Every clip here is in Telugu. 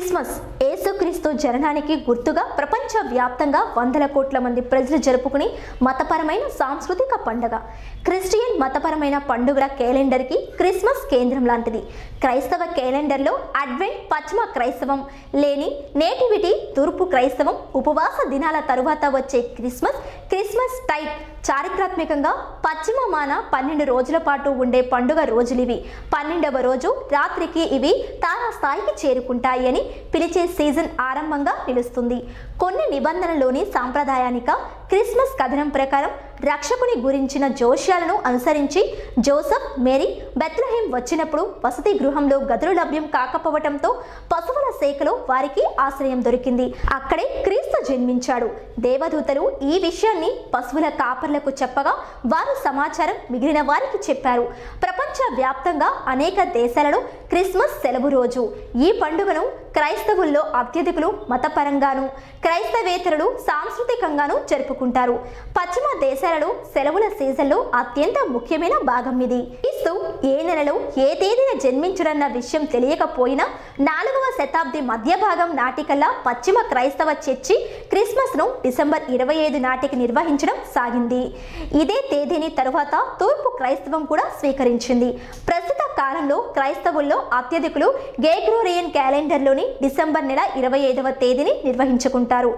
క్రిస్మస్. ఏసుక్రీస్తు జననానికి గుర్తుగా ప్రపంచ వ్యాప్తంగా వందల కోట్ల మంది ప్రజలు జరుపుకునే మతపరమైన సాంస్కృతిక పండుగ. క్రిస్టియన్ మతపరమైన పండుగల క్యాలెండర్కి క్రిస్మస్ కేంద్రం లాంటిది. క్రైస్తవ క్యాలెండర్లో అడ్వెంట్ పశ్చిమ క్రైస్తవం లేని నేటివిటీ తూర్పు క్రైస్తవం ఉపవాస దినాల తరువాత వచ్చే క్రిస్మస్ క్రిస్మస్ టైట్ చారిత్రాత్మకంగా పశ్చిమ మాన పన్నెండు రోజుల పాటు ఉండే పండుగ రోజులివి. పన్నెండవ రోజు రాత్రికి ఇవి తారాస్థాయికి చేరుకుంటాయి అని పిలిచే సీజన్ ఆరంభంగా నిలుస్తుంది. కొన్ని నిబంధనలోని సాంప్రదాయానిక క్రిస్మస్ కథనం ప్రకారం రక్షకుని గురించిన జోష్యాలను అనుసరించి జోసఫ్ మేరీ బెత్లహేం వచ్చినప్పుడు వసతి గృహంలో గదులు లభ్యం కాకపోవటంతో పశువుల శాఖలో వారికి ఆశ్రయం దొరికింది. అక్కడే క్రీస్తు జన్మించాడు. దేవదూతలు ఈ విషయాన్ని పశువుల కాపర్లకు చెప్పగా వారు సమాచారం మిగిలిన వారికి చెప్పారు. ప్రపంచ వ్యాప్తంగా అనేక దేశాలలో క్రిస్మస్ సెలవు రోజు. ఈ పండుగను క్రైస్తవుల్లో అత్యధికులు మతపరంగాను క్రైస్తవేతరులు సాంస్కృతికంగాను జరుపుకుంటారు. పశ్చిమ నెలలు సెలవుల సీజన్లో అత్యంత ముఖ్యమైన భాగం ఇది. క్రీస్తు ఏ నెలలో ఏ తేదీన జన్మించుడన్న విషయం తెలియకపోయినా నాలుగవ శతాబ్ది మధ్య భాగం నాటికల్లా పశ్చిమ క్రైస్తవ చర్చి క్రిస్మస్ను డిసెంబర్ ఇరవై ఐదు నాటికి నిర్వహించడం సాగింది. ఇదే తేదీని తరువాత తూర్పు క్రైస్తవం కూడా స్వీకరించింది. కాలంలో క్రైస్తవుల్లో అత్యధికులు గేగ్రోరియన్ క్యాలెండర్లోని డిసెంబర్ నెల ఇరవై ఐదవ తేదీని నిర్వహించుకుంటారు.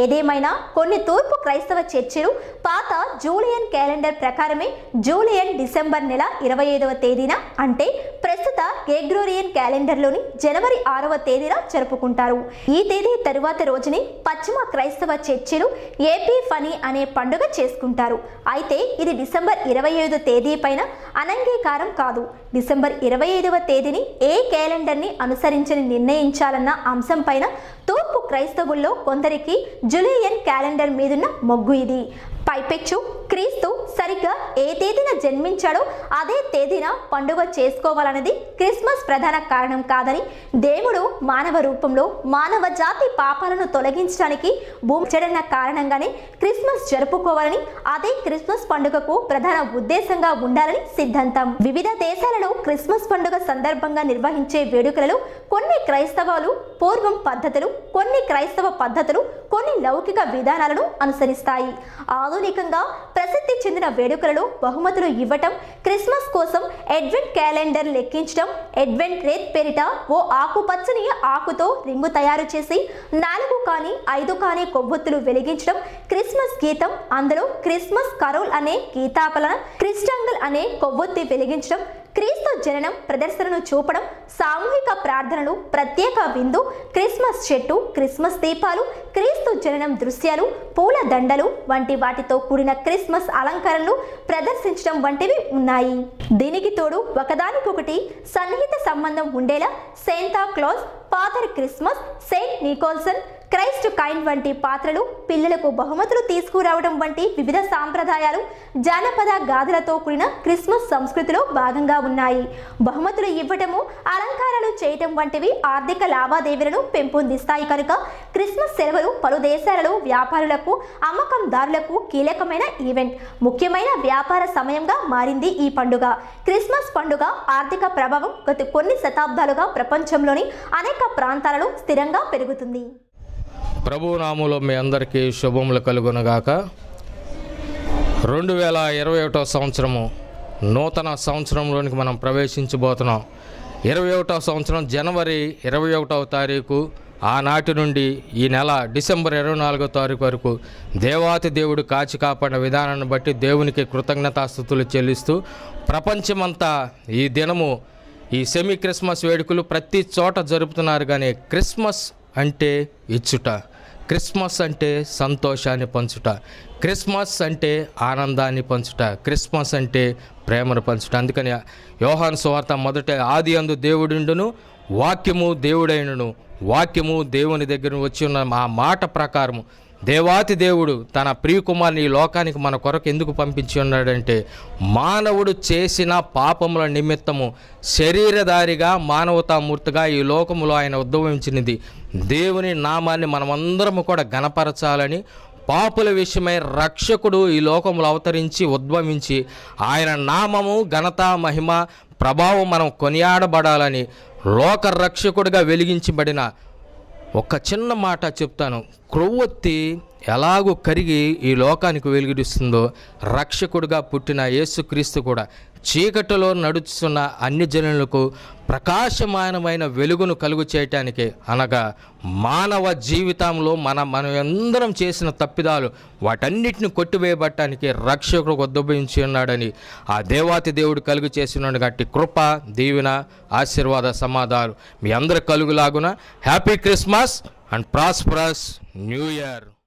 ఏదేమైనా కొన్ని తూర్పు క్రైస్తవ చర్చిలు పాత జూలియన్ క్యాలెండర్ ప్రకారమే జూలియన్ డిసెంబర్ నెల ఇరవై ఐదవ తేదీన అంటే ప్రస్తుత గేగ్రోరియన్ క్యాలెండర్లోని జనవరి ఆరవ తేదీన జరుపుకుంటారు. ఈ తేదీ తరువాత రోజుని పశ్చిమ క్రైస్తవ చర్చిలు ఏపీ ఫనీ అనే పండుగ చేసుకుంటారు. అయితే ఇది డిసెంబర్ ఇరవై ఐదు తేదీ పైన అనంగీకారం కాదు. డిసెంబర్ ఇరవై ఐదవ తేదీని ఏ క్యాలెండర్ని అనుసరించని నిర్ణయించాలన్న అంశం పైన తూర్పు క్రైస్తవుల్లో కొందరికి జులియన్ క్యాలెండర్ మీదున్న మొగ్గు ఇది. పైపెచ్చు క్రీస్తు సరిగ్గా ఏ తేదీన జన్మించాడో అదే తేదీన పండుగ చేసుకోవాలన్నది క్రిస్మస్ ప్రధాన కారణం కాదని దేవుడు మానవ రూపంలో మానవ జాతి పాపాలను తొలగించడానికి భూమి చెడన్న కారణంగానే క్రిస్మస్ జరుపుకోవాలని అదే క్రిస్మస్ పండుగకు ప్రధాన ఉద్దేశంగా ఉండాలని సిద్ధాంతం. వివిధ దేశాలలో క్రిస్మస్ పండుగ సందర్భంగా నిర్వహించే వేడుకలలో కొన్ని క్రైస్తవాలు పూర్వం పద్ధతులు కొన్ని క్రైస్తవ పద్ధతులు కొన్ని లౌకిక విధానాలను అనుసరిస్తాయి. ఆధునికంగా ప్రసిద్ధి చెందిన వేడుకలలో బహుమతులు ఇవ్వటం క్రిస్మస్ కోసం అడ్వెంట్ క్యాలెండర్ లెక్కించడం అడ్వెంట్ రేత్ పేరిట ఓ ఆకుపచ్చని ఆకుతో రింగు తయారు చేసి నాలుగు కానీ ఐదు కానీ కొవ్వొత్తులు వెలిగించడం క్రిస్మస్ గీతం అందులో క్రిస్మస్ కరోల్ అనే గీతాపలన క్రిస్టాంగల్ అనే కొవ్వొత్తి వెలిగించడం క్రీస్తు జననం ప్రదర్శనను చూపడం సామూహిక ప్రార్థనలు ప్రత్యేక విందు క్రిస్మస్ చెట్టు క్రిస్మస్ దీపాలు క్రీస్తు జననం దృశ్యాలు పూల దండలు వంటి వాటితో కూడిన క్రిస్మస్ అలంకరణలు ప్రదర్శించడం వంటివి ఉన్నాయి. దీనికి తోడు ఒకదానికొకటి సన్నిహిత సంబంధం ఉండేలా Santa Claus Father Christmas Saint Nicholson Christkind వంటి పాత్రలు పిల్లలకు బహుమతులు తీసుకురావడం వంటి వివిధ సాంప్రదాయాలు జానపద గాథలతో కూడిన క్రిస్మస్ సంస్కృతిలో భాగంగా ఉన్నాయి. బహుమతులు ఇవ్వటము అలంకారాలు చేయటం వంటివి ఆర్థిక లావాదేవీలను పెంపొందిస్తాయి కనుక క్రిస్మస్ సెలవులు పలు దేశాలలో వ్యాపారులకు అమ్మకందారులకు కీలకమైన ఈవెంట్. ముఖ్యమైన వ్యాపార సమయంగా మారింది ఈ పండుగ. క్రిస్మస్ పండుగ ఆర్థిక ప్రభావం గత కొన్ని శతాబ్దాలుగా ప్రపంచంలోని అనేక ప్రాంతాలలో స్థిరంగా పెరుగుతుంది. ప్రభునాములో మీ అందరికీ శుభములు కలుగునగాక. రెండు వేల ఇరవై ఒకటో సంవత్సరము నూతన సంవత్సరంలోనికి మనం ప్రవేశించబోతున్నాం. ఇరవై ఒకటో సంవత్సరం జనవరి ఇరవై ఒకటవ తారీఖు ఆనాటి నుండి ఈ నెల డిసెంబర్ ఇరవై నాలుగో తారీఖు వరకు దేవాతి దేవుడు కాచి కాపాడిన విధానాన్ని బట్టి దేవునికి కృతజ్ఞతాస్థుతులు చెల్లిస్తూ ప్రపంచమంతా ఈ దినము ఈ సెమీ క్రిస్మస్ వేడుకలు ప్రతి చోట జరుపుతున్నారు. కానీ క్రిస్మస్ అంటే ఇచ్చుట. క్రిస్మస్ అంటే సంతోషాన్ని పంచుట. క్రిస్మస్ అంటే ఆనందాన్ని పంచుట. క్రిస్మస్ అంటే ప్రేమను పంచుట. అందుకని యోహాను సువార్త మొదట ఆది అందు దేవుడుండును వాక్యము దేవుడైనను. వాక్యము దేవుని దగ్గర వచ్చి ఉన్న ఆ మాట ప్రకారము. దేవాతి దేవుడు తన ప్రియకుమార్ని ఈ లోకానికి మన కొరకు ఎందుకు పంపించి ఉన్నాడంటే మానవుడు చేసిన పాపముల నిమిత్తము శరీరధారిగా మానవతామూర్తిగా ఈ లోకములో ఆయన ఉద్భవించినది. దేవుని నామాన్ని మనమందరము కూడా గణపరచాలని పాపుల విషయమై రక్షకుడు ఈ లోకంలో అవతరించి ఉద్భవించి ఆయన నామము ఘనత మహిమ ప్రభావం మనం కొనియాడబడాలని లోక రక్షకుడిగా వెలిగించబడిన ఒక చిన్న మాట చెప్తాను. క్రొవ్వొత్తి ఎలాగో కరిగి ఈ లోకానికి వెలుగుడిస్తుందో రక్షకుడిగా పుట్టిన యేసుక్రీస్తు కూడా చీకటిలో నడుస్తున్న అన్ని జనులకు ప్రకాశమానమైన వెలుగును కలుగు చేయటానికి అనగా మానవ జీవితంలో మన మనం అందరం చేసిన తప్పిదాలు వాటన్నిటిని కొట్టివేయబట్టడానికి రక్షకుడు ఉద్భవించి ఉన్నాడని ఆ దేవాతి దేవుడు కలుగు చేసినాడు కాబట్టి కృప దీవెన ఆశీర్వాద సమాధానం మీ అందరి కలుగులాగున. Happy Christmas and prosperous new year.